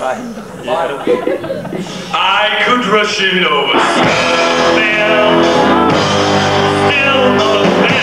Bye. Yeah. I could rush it over. Still, still the a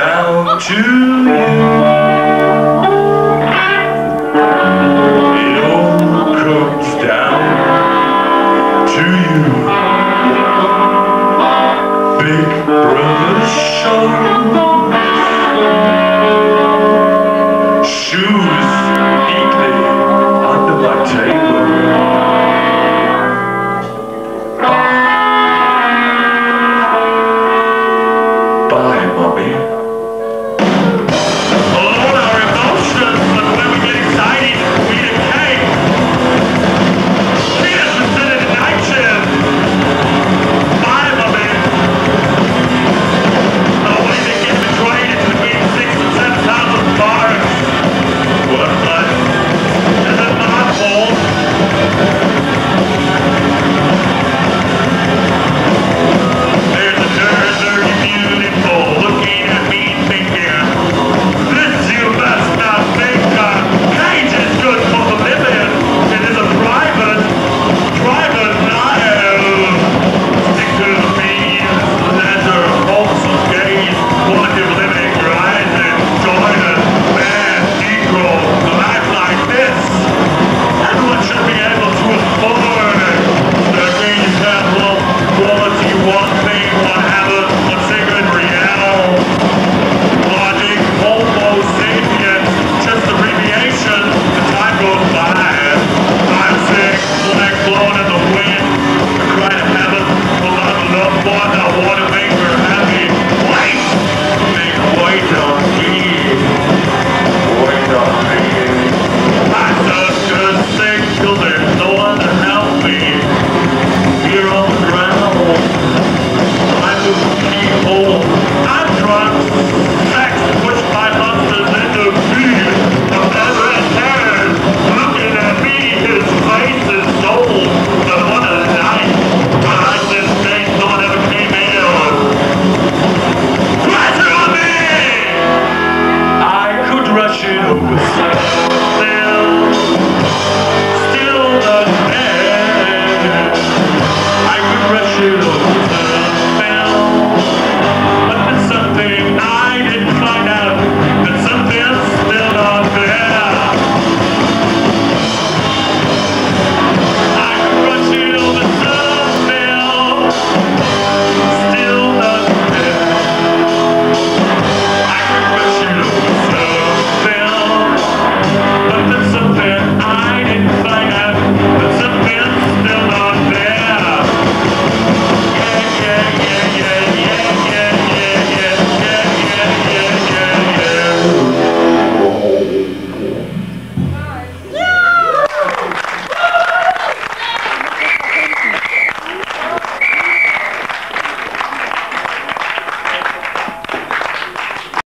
down to you.